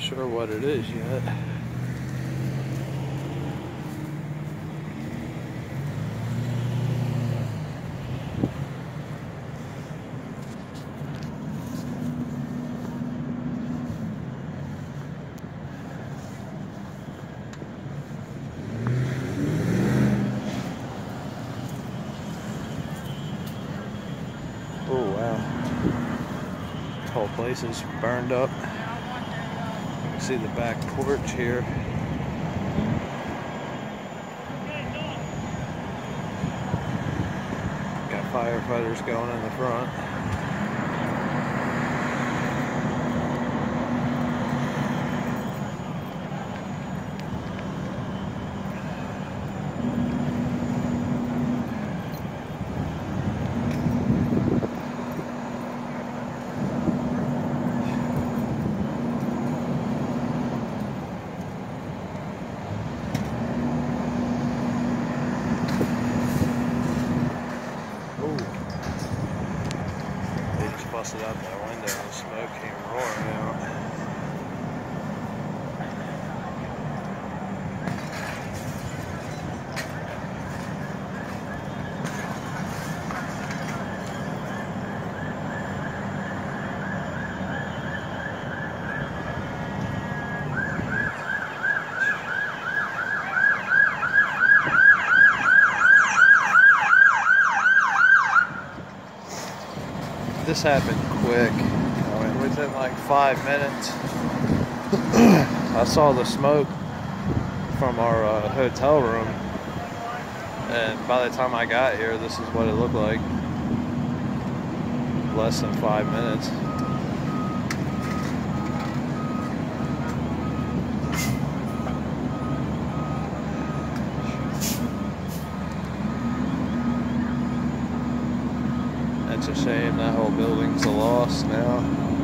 Not sure what it is yet. Oh wow. This whole place is burned up. See the back porch here. Got firefighters going in the front. Busted out that window and the smoke came roaring out. This happened quick. Within like five minutes, I saw the smoke from our uh, hotel room. And by the time I got here, this is what it looked like. Less than five minutes. That's a shame. That whole building's a loss now.